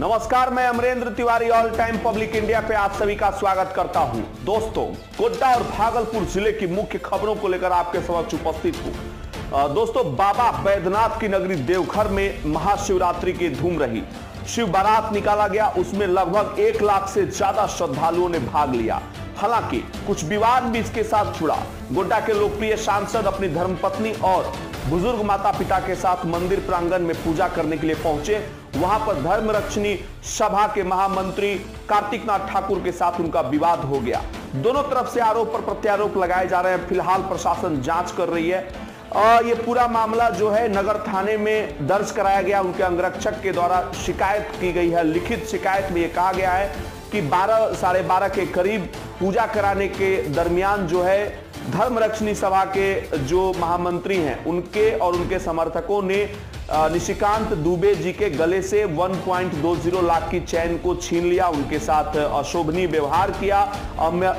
नमस्कार, मैं Amrendra Tiwari all time public India पे आप सभी का स्वागत करता हूँ। दोस्तों, गोड्डा और भागलपुर ज़िले की मुख्य खबरों को लेकर आपके समक्ष उपस्थित हूँ। दोस्तों, बाबा बैद्यनाथ की नगरी देवघर में महाशिवरात्रि की धूम रही। शिव बारात निकाला गया, उसमें लगभग एक लाख से ज़्यादा श्रद्धालुओं ने भाग लिया। हालाँकि कुछ विवाद भी इसके साथ जुड़ा गोड्डा के लोकप्रिय सांसद अपनी धर्मपत्नी और बुज़ुर्ग माता पिता के साथ मंदिर प्रांगण में पूजा करने के लिए पहुँचे। वहाँ पर धर्म रक्षणी सभा के महामंत्री कार्तिक नाथ ठाकुर के साथ उनका विवाद हो गया। दोनों तरफ़ से आरोप पर प्रत्यारोप लगाए जा रहे हैं। फ़िलहाल प्रशासन जाँच कर रही है। और ये पूरा मामला जो है नगर थाने में दर्ज कराया गया। उनके अंगरक्षक के द्वारा शिकायत की गई है। लिखित शिकायत में ये कहा गया है कि 12 साढ़े बारह के करीब पूजा कराने के दरमियान जो है धर्म रक्षणी सभा के जो महामंत्री हैं, उनके और उनके समर्थकों ने निशिकांत दुबे जी के गले से 1.20 लाख की चैन को छीन लिया, उनके साथ अशोभनीय व्यवहार किया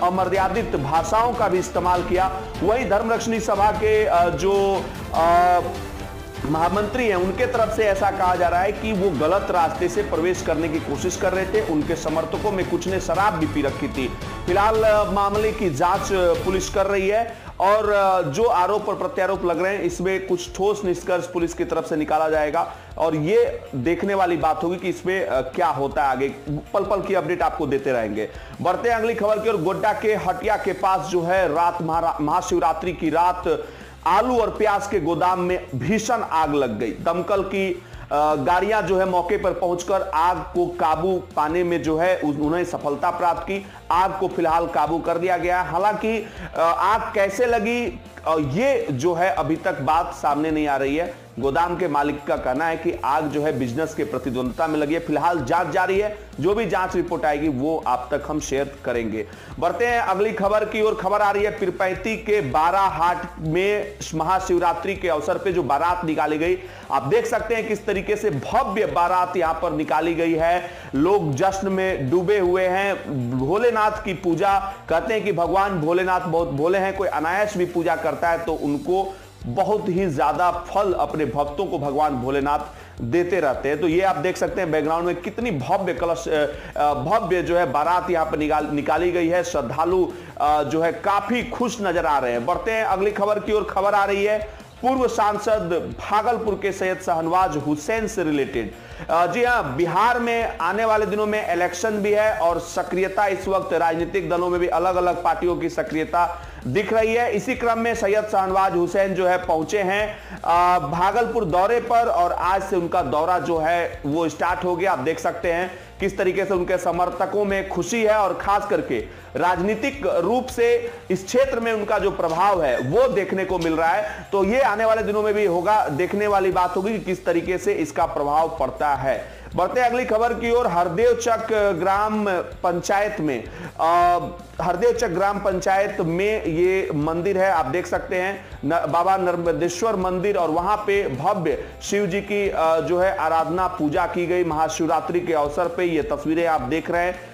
अमर्यादित भाषाओं का भी इस्तेमाल किया। वही धर्मरक्षणी सभा के जो महामंत्री हैं, उनके तरफ़ से ऐसा कहा जा रहा है कि वो गलत रास्ते से प्रवेश करने की कोशिश कर रहे थे। उनके समर्थकों में कुछ ने शराब भी पी रखी थी। फ़िलहाल मामले की जाँच पुलिस कर रही है और जो आरोप और प्रत्यारोप लग रहे हैं, इसमें कुछ ठोस निष्कर्ष पुलिस की तरफ़ से निकाला जाएगा और ये देखने वाली बात होगी कि इसमें क्या होता है आगे। पल पल की अपडेट आपको देते रहेंगे। बढ़ते हैं अगली खबर की ओर। गोड्डा के हटिया के पास जो है रात महाशिवरात्रि की रात आलू और प्याज के गोदाम में भीषण आग लग गई। दमकल की गाड़ियाँ जो है मौके पर पहुंचकर आग को काबू पाने में जो है उन्हें सफलता प्राप्त की। आग को फ़िलहाल काबू कर दिया गया। हालाँकि आग कैसे लगी? ये जो है, अभी तक बात सामने नहीं आ रही है। गोदाम के मालिक का कहना है कि आग जो है, बिज़नेस के प्रतिद्वंदता में लगी है। फ़िलहाल जाँच जारी है। जो भी जाँच रिपोर्ट आएगी, वो आप तक हम शेयर करेंगे। बढ़ते हैं अगली खबर की ओर। खबर आ रही है, पिरपैती के बारह हाट में महाशिवरात्रि के अवसर पे जो बारात निकाली गई। आप देख सकते हैं किस तरीके से भव्य बारात यहाँ पर निकाली गई है। लोग जश्न में डूबे हुए हैं। भोलेनाथ की पूजा कहते हैं कि भगवान भोलेनाथ बहुत भोले हैं, कोई अनायास भी पूजा करता है तो उनको बहुत ही ज़्यादा फल अपने भक्तों को भगवान भोलेनाथ देते रहते हैं। तो ये आप देख सकते हैं बैकग्राउंड में कितनी भव्य कलश भव्य जो है बारात यहाँ पर निकाल, निकाली गई है। श्रद्धालु जो है काफ़ी खुश नज़र आ रहे हैं। बढ़ते हैं अगली खबर की ओर। खबर आ रही है पूर्व सांसद भागलपुर के सैयद शाहनवाज हुसैन से रिलेटेड। जी हाँ बिहार में आने वाले दिनों में इलेक्शन भी है और सक्रियता इस वक्त राजनीतिक दलों में भी अलग अलग पार्टियों की सक्रियता दिख रही है। इसी क्रम में सैयद शाहनवाज हुसैन जो है पहुँचे हैं भागलपुर दौरे पर और आज से उनका दौरा जो है वो स्टार्ट हो गया। आप देख सकते हैं किस तरीके से उनके समर्थकों में खुशी है और खास करके राजनीतिक रूप से इस क्षेत्र में उनका जो प्रभाव है वो देखने को मिल रहा है। तो ये आने वाले दिनों में भी होगा, देखने वाली बात होगी कि किस तरीके से इसका प्रभाव पड़ता है। बढ़ते अगली खबर की ओर। हरदेव चक ग्राम पंचायत में अ, हरदेव चक ग्राम पंचायत में ये मंदिर है आप देख सकते हैं न, बाबा नर्मदेश्वर मंदिर और वहाँ पे भव्य शिव जी की आ, जो है आराधना पूजा की गई महाशिवरात्रि के अवसर पे ये तस्वीरें आप देख रहे हैं।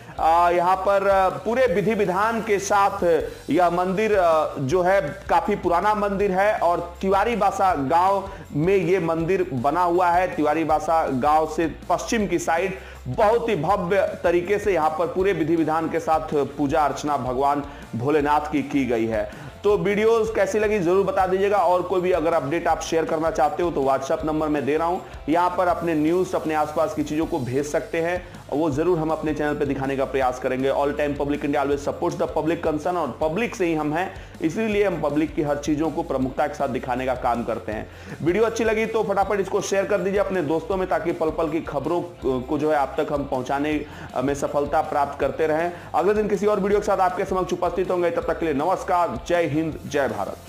यहाँ पर पूरे विधि विधान के साथ, यह मंदिर जो है, काफ़ी पुराना मंदिर है और तिवारी बासा गाँव में ये मंदिर बना हुआ है। तिवारी बासा गाँव से पश्चिम की साइड बहुत ही भव्य तरीके से यहाँ पर पूरे विधि विधान के साथ पूजा अर्चना भगवान भोलेनाथ की की गई है। तो वीडियोस कैसी लगी ज़रूर बता दीजिएगा और कोई भी अगर अपडेट आप शेयर करना चाहते हो तो व्हाट्सएप नंबर मैं दे रहा हूँ। यहाँ पर अपने न्यूज़, अपने आसपास की चीज़ों को भेज सकते हैं। वो ज़रूर हम अपने चैनल पे दिखाने का प्रयास करेंगे। All time public India always supports the public concern और पब्लिक से ही हम हैं। इसीलिए हम पब्लिक की हर चीज़ों को प्रमुखता के साथ दिखाने का काम करते हैं। वीडियो अच्छी लगी तो फटाफट इसको शेयर कर दीजिए अपने दोस्तों में ताकि पल पल की खबरों को जो है आप तक हम पहुँचाने में सफलता प्राप्त करते रहें। अगले दिन किसी और वीडियो के साथ आपके समक्ष उपस्थित होंगे। तब तक के लिए नमस्कार। जय हिंद, जय भारत।